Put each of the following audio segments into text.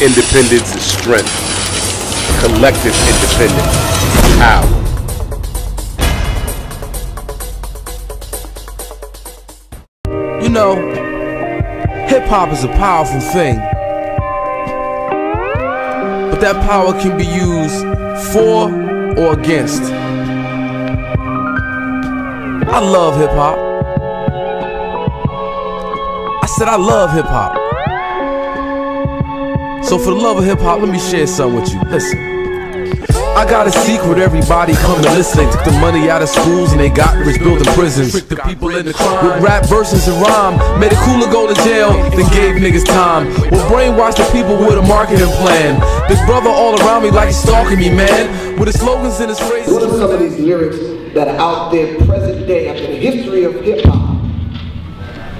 Independence is strength. Collective independence is power. You know, hip hop is a powerful thing. But that power can be used for or against. I love hip hop. I said I love hip hop. So for the love of hip hop, let me share something with you. Listen. I got a secret, everybody come and listen. They took the money out of schools and they got rich building prisons. Tricked the people in the crime. With rap verses and rhyme, made it cooler go to jail, then gave niggas time. Will brainwash the people with a marketing plan. Big brother all around me like he's stalking me, man. With his slogans and his phrases. What are some of these lyrics that are out there present day after the history of hip hop?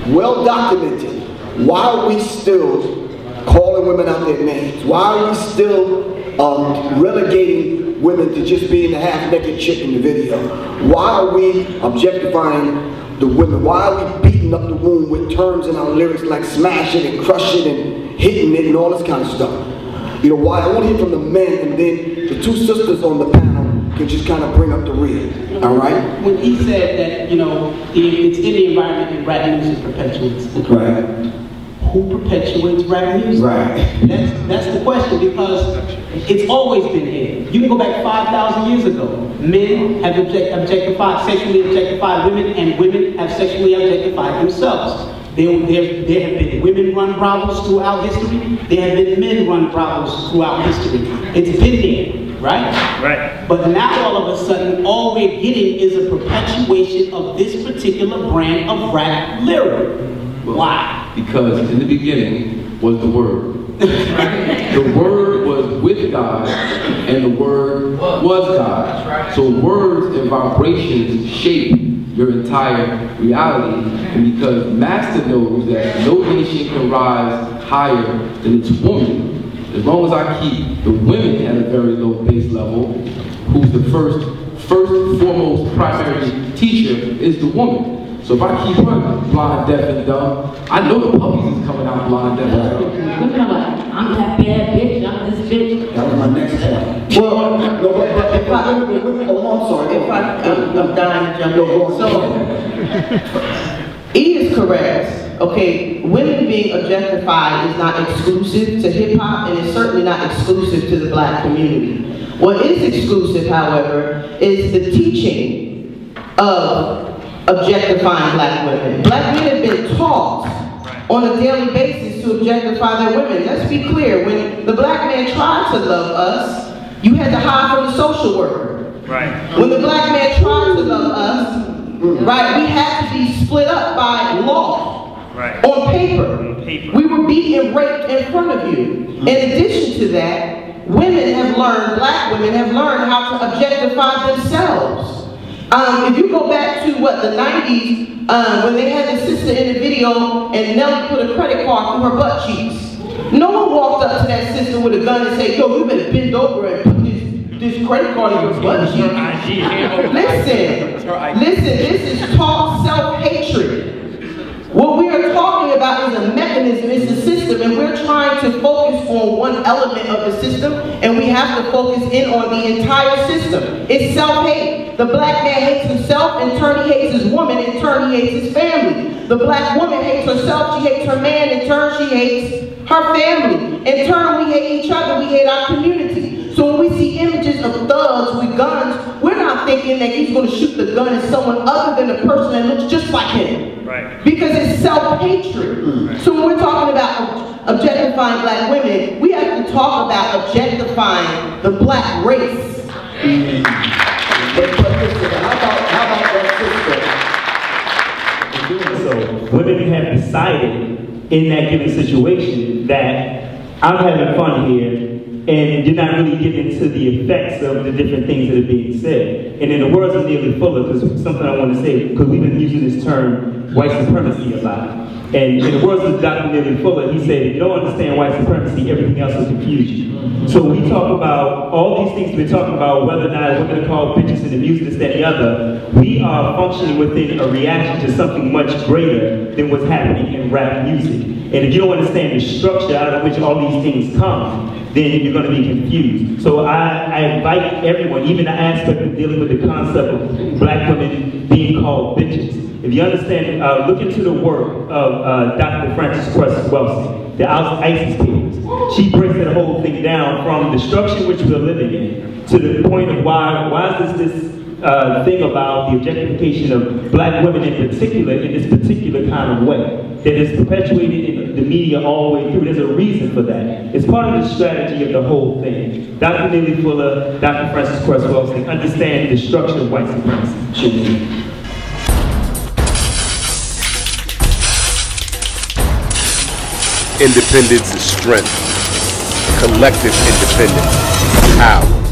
Well documented. Why are we still calling women out their names? Why are we still um, relegating women to just being the half-naked chick in the video? Why are we objectifying the women? Why are we beating up the womb with terms in our lyrics like smashing and crushing and hitting it and all this kind of stuff? You know why? I want to hear from the men and then the two sisters on the panel can just kind of bring up the rear. All right? When he said that, you know, it's in the environment and rap music perpetuates. Right. Who perpetuates rap music? Right. That's, that's the question because it's always been here. You can go back 5,000 years ago. Men have object, objectified, sexually objectified women, and women have sexually objectified themselves. There, there, there have been women-run brothels throughout history. There have been men-run brothels throughout history. It's been there, right? Right. But now all of a sudden, all we're getting is a perpetuation of this particular brand of rap lyric. Why? Because in the beginning was the Word. the Word was with God, and the Word was God. So words and vibrations shape your entire reality. And because Master knows that no nation can rise higher than its woman, as long as I keep the women at a very low base level, who's the first, first foremost primary teacher is the woman. So if I keep her blind, deaf, and dumb, I know the puppies is coming out blind, deaf, and dumb. Women are like, I'm that bad bitch, I'm this bitch. That was my next point. Well, no, but, but if I, oh, I'm sorry. If I, I'm, I'm dying to jump No, in. So, E is correct. Okay, women being objectified is not exclusive to hip hop and it's certainly not exclusive to the black community. What is exclusive, however, is the teaching of objectifying black women. Black men have been taught on a daily basis to objectify their women. Let's be clear, when the black man tried to love us, you had to hide from the social worker. Right. When the black man tried to love us, right, we had to be split up by law. Right. On paper. On paper. We were beaten and raped in front of you. In mm-hmm. addition to that, women have learned, black women have learned how to objectify themselves. Um, if you go back to what the 90s, um, when they had the sister in the video and Nelly put a credit card through her butt cheeks, no one walked up to that sister with a gun and said, yo, you better bend over and put this, this credit card in your butt cheeks. Listen, listen, this is called self-hatred. What we are talking about is a mechanism, it's a system, and we're trying to focus on one element of the system, and we have to focus in on the entire system. It's self-hate. The black man hates himself, in turn he hates his woman, in turn he hates his family. The black woman hates herself, she hates her man, in turn she hates her family. In turn we hate each other, we hate our community. So when we see images of thugs with guns, we're not thinking that he's going to shoot the gun at someone other than the person that looks just like him. Right. Because it's self-hatred. So when we're talking about objectifying black women, we have to talk about objectifying the black race listen, how about, how about that sister? In doing so, women have decided in that given situation that I'm having fun here and you're not really getting into the effects of the different things that are being said. And in the words of Neely Fuller, because something I want to say, because we've been using this term white supremacy a lot. And in the words of Dr. Neely Fuller, he said, if you don't understand white supremacy, everything else will confuse you. So we talk about all these things we're talking about, whether or not women are called bitches in the music, this, that, and the other. We are functioning within a reaction to something much greater than what's happening in rap music. And if you don't understand the structure out of which all these things come, then you're going to be confused. So I, I invite everyone, even the aspect of dealing with the concept of black women being called bitches. If you understand, uh, look into the work of uh, Dr. Frances Cress Welsing, the ISIS papers. She breaks that whole thing down from destruction which we're living in to the point of why, why is this, this uh, thing about the objectification of black women in particular in this particular kind of way that is perpetuated in the media all the way through. There's a reason for that. It's part of the strategy of the whole thing. Dr. Neely Fuller, Dr. Frances Cress understand the structure of white supremacy. Independence is strength. Collective independence is power.